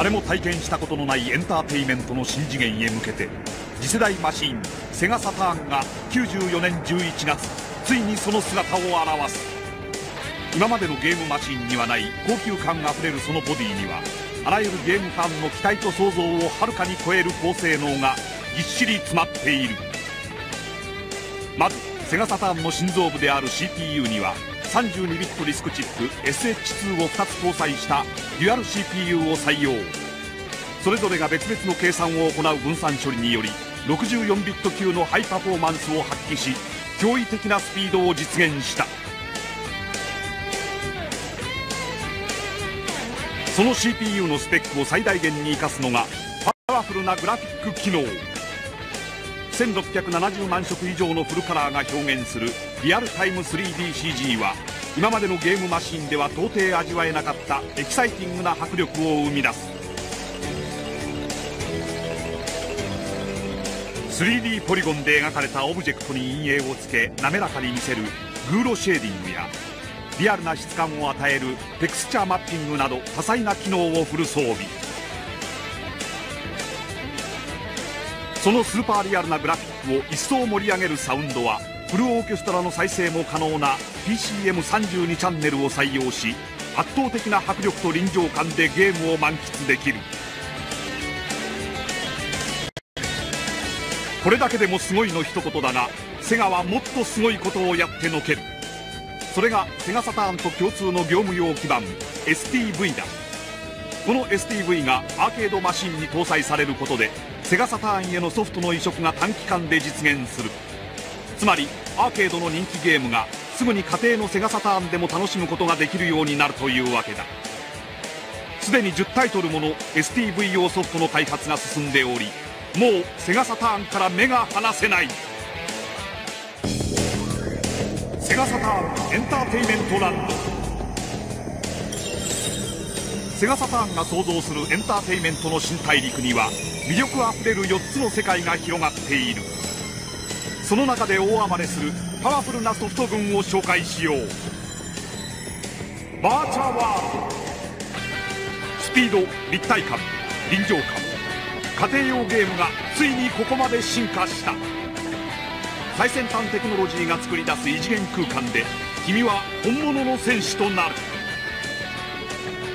誰も体験したことのないエンターテイメントの新次元へ向けて次世代マシンセガサターンが94年11月ついにその姿を現す。今までのゲームマシンにはない高級感あふれるそのボディにはあらゆるゲームファンの期待と想像をはるかに超える高性能がぎっしり詰まっている。まずセガサターンの心臓部である CPU には32ビットディスクチップ SH2 を2つ搭載したデュアル CPU を採用。それぞれが別々の計算を行う分散処理により64ビット級のハイパフォーマンスを発揮し驚異的なスピードを実現した。その CPU のスペックを最大限に生かすのがパワフルなグラフィック機能。1670万色以上のフルカラーが表現するリアルタイム 3DCG は今までのゲームマシンでは到底味わえなかったエキサイティングな迫力を生み出す。3D ポリゴンで描かれたオブジェクトに陰影をつけ滑らかに見せるグーロシェーディングやリアルな質感を与えるテクスチャーマッピングなど多彩な機能をフル装備。そのスーパーリアルなグラフィックを一層盛り上げるサウンドはフルオーケストラの再生も可能な PCM32 チャンネルを採用し圧倒的な迫力と臨場感でゲームを満喫できる。これだけでもすごいの一言だがセガはもっとすごいことをやってのける。それがセガサターンと共通の業務用基盤 STV だ。この STV がアーケードマシンに搭載されることでセガサターンへのソフトの移植が短期間で実現する。つまりアーケードの人気ゲームがすぐに家庭のセガサターンでも楽しむことができるようになるというわけだ。すでに10タイトルもの STV 用ソフトの開発が進んでおりもうセガサターンから目が離せない。セガサターンエンターテイメントランド。セガサターンが創造するエンターテイメントの新大陸には魅力あふれる4つの世界が広がっている。その中で大暴れするパワフルなソフト群を紹介しよう。バーチャーワールド。スピード立体感臨場感。家庭用ゲームがついにここまで進化した。最先端テクノロジーが作り出す異次元空間で君は本物の戦士となる。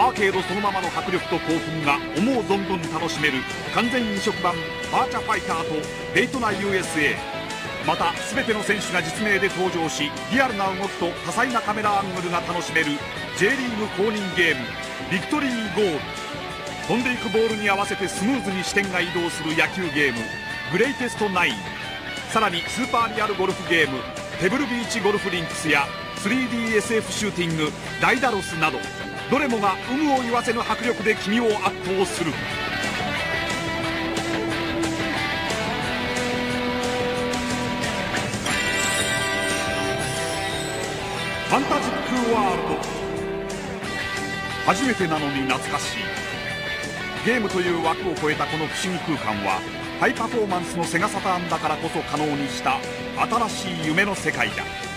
アーケードそのままの迫力と興奮が思う存分楽しめる完全移植版バーチャファイターとデイトナ USA また全ての選手が実名で登場しリアルな動きと多彩なカメラアングルが楽しめる J リーグ公認ゲームビクトリーゴール飛んでいくボールに合わせてスムーズに視点が移動する野球ゲームグレイテスト9さらにスーパーリアルゴルフゲームペブルビーチゴルフリンクスや 3DSF シューティングダイダロスなど。どれもが有無を言わせぬ迫力で君を圧倒する。ファンタジックワールド。初めてなのに懐かしい。ゲームという枠を超えたこの不思議空間はハイパフォーマンスのセガサターンだからこそ可能にした新しい夢の世界だ。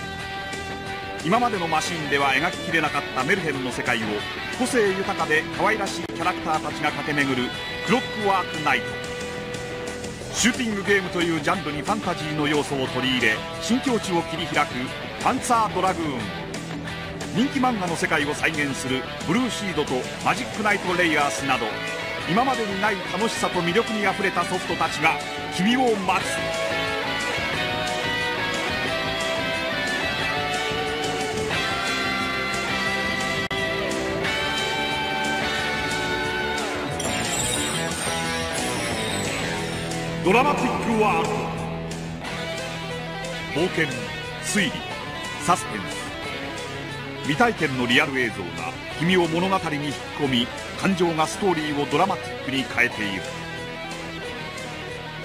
今までのマシンでは描ききれなかったメルヘンの世界を個性豊かで可愛らしいキャラクターたちが駆け巡るクロックワークナイト。シューティングゲームというジャンルにファンタジーの要素を取り入れ新境地を切り開くパンツァードラグーン。人気漫画の世界を再現するブルーシードとマジックナイトレイヤースなど今までにない楽しさと魅力にあふれたソフトたちが君を待つ。ドラマティックワールド。冒険推理サスペンス。未体験のリアル映像が君を物語に引き込み感情がストーリーをドラマティックに変えている。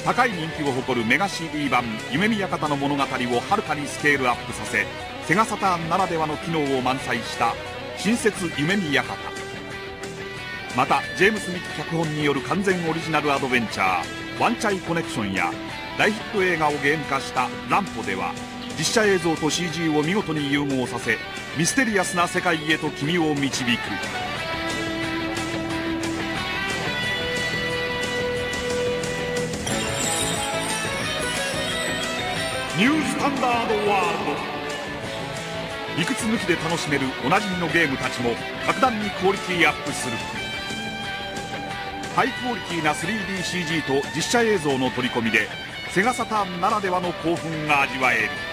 高い人気を誇るメガ CD 版「夢見館の物語」をはるかにスケールアップさせセガサターンならではの機能を満載した新設夢見館。またジェームス・ミキ脚本による完全オリジナルアドベンチャー。ワンチャイコネクションや大ヒット映画をゲーム化したランポでは実写映像と CG を見事に融合させミステリアスな世界へと君を導く。ニュースタンダードワールド。理屈抜きで楽しめるおなじみのゲームたちも格段にクオリティアップする。ハイクオリティな 3DCG と実写映像の取り込みでセガサターンならではの興奮が味わえる。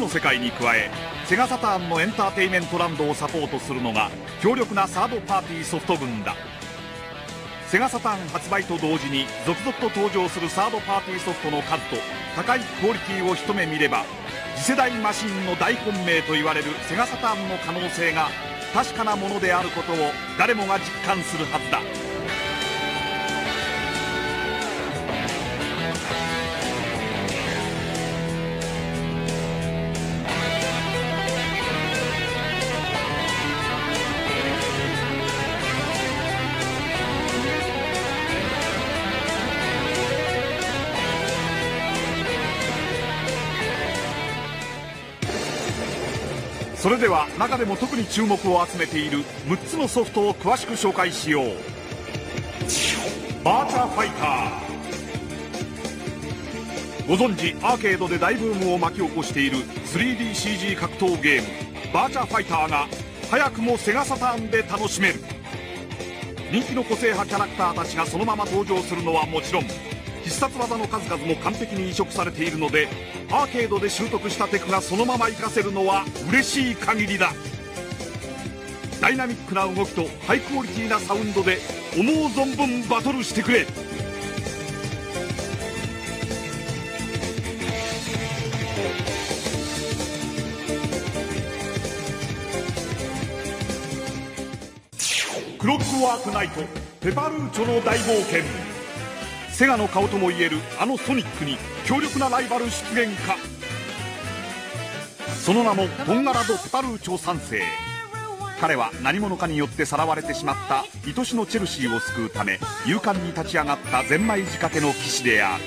の世界に加えセガサターンのエンターテイメントランドをサポートするのが強力なサードパーティーソフト群だ。セガサターン発売と同時に続々と登場するサードパーティーソフトの数と高いクオリティを一目見れば次世代マシンの大本命と言われるセガサターンの可能性が確かなものであることを誰もが実感するはずだ。それでは中でも特に注目を集めている6つのソフトを詳しく紹介しよう。バーチャファイター。ご存知アーケードで大ブームを巻き起こしている 3DCG 格闘ゲーム。バーチャファイターが早くもセガサターンで楽しめる。人気の個性派キャラクターたちがそのまま登場するのはもちろん必殺技の数々も完璧に移植されているのでアーケードで習得したテクがそのまま活かせるのは嬉しい限りだ。ダイナミックな動きとハイクオリティなサウンドで思う存分バトルしてくれ。クロックワークナイトペパルーチョの大冒険。セガの顔ともいえるあのソニックに強力なライバル出現か。その名もトンガラド・ペパルーチョ3世。彼は何者かによってさらわれてしまった愛しのチェルシーを救うため勇敢に立ち上がったゼンマイ仕掛けの騎士である。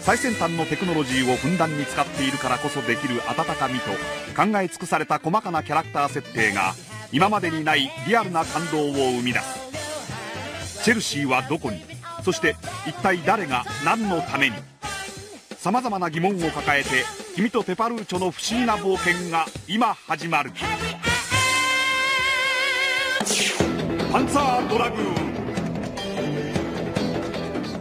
最先端のテクノロジーをふんだんに使っているからこそできる温かみと考え尽くされた細かなキャラクター設定が今までにないリアルな感動を生み出す。チェルシーはどこに？そして一体誰が何のために？さまざまな疑問を抱えて君とペパルーチョの不思議な冒険が今始まる。パンツァードラグーン。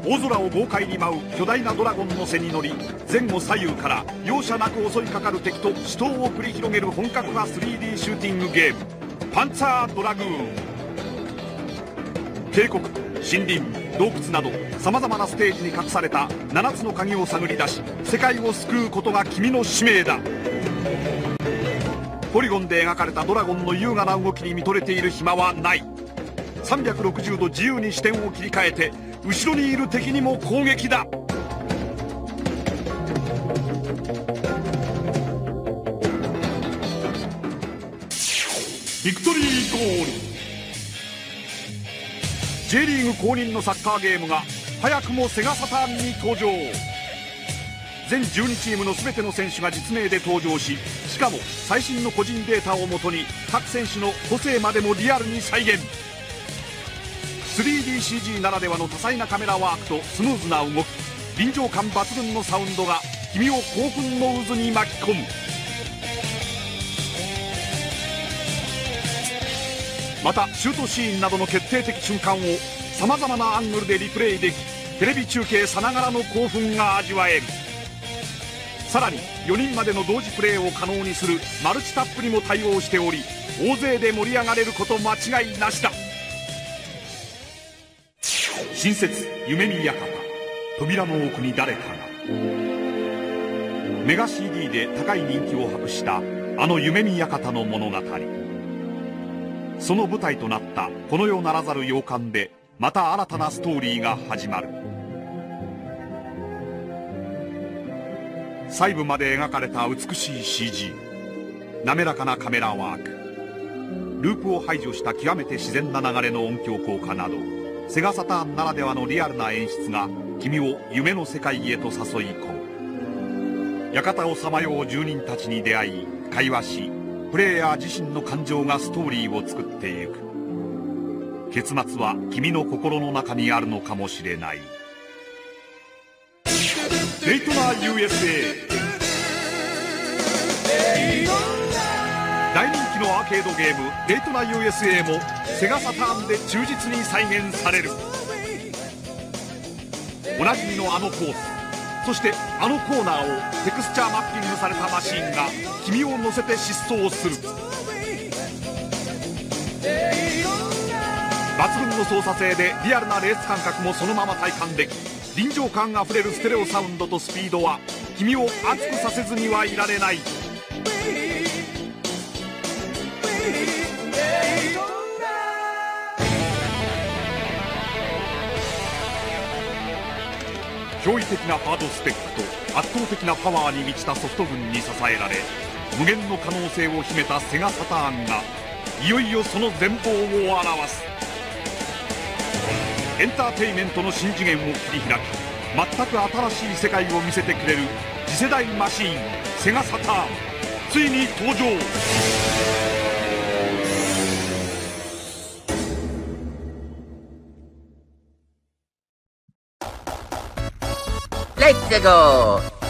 大空を豪快に舞う巨大なドラゴンの背に乗り前後左右から容赦なく襲いかかる敵と死闘を繰り広げる本格派 3D シューティングゲーム。パンツァードラグーン。渓谷森林洞窟などさまざまなステージに隠された7つの鍵を探り出し世界を救うことが君の使命だ。ポリゴンで描かれたドラゴンの優雅な動きに見とれている暇はない。360度自由に視点を切り替えて後ろにいる敵にも攻撃だ。ビクトリーゴール J リーグ公認のサッカーゲームが早くもセガサターンに登場。全12チームの全ての選手が実名で登場ししかも最新の個人データをもとに各選手の個性までもリアルに再現。3DCG ならではの多彩なカメラワークとスムーズな動き臨場感抜群のサウンドが君を興奮の渦に巻き込む。またシュートシーンなどの決定的瞬間をさまざまなアングルでリプレイできテレビ中継さながらの興奮が味わえる。さらに4人までの同時プレーを可能にするマルチタップにも対応しており大勢で盛り上がれること間違いなしだ。新設夢見館。扉の奥に誰かが。メガ CD で高い人気を博したあの夢見館の物語。その舞台となったこの世ならざる洋館でまた新たなストーリーが始まる。細部まで描かれた美しい CG 滑らかなカメラワークループを排除した極めて自然な流れの音響効果などセガサターンならではのリアルな演出が君を夢の世界へと誘い込む。館をさまよう住人たちに出会い会話しプレイヤー自身の感情がストーリーを作っていく。結末は君の心の中にあるのかもしれない。デイトナー USA 大人気のアーケードゲーム「デイトナ USA」もセガサターンで忠実に再現される。おなじみのあのコースそしてあのコーナーをテクスチャーマッピングされたマシンが君を乗せて疾走する。抜群の操作性でリアルなレース感覚もそのまま体感でき臨場感あふれるステレオサウンドとスピードは君を熱くさせずにはいられない。驚異的なハードスペックと圧倒的なパワーに満ちたソフト群に支えられ無限の可能性を秘めたセガサターンがいよいよその全貌を表す。エンターテイメントの新次元を切り開き全く新しい世界を見せてくれる次世代マシーンセガサターン。ついに登場。レッツゴー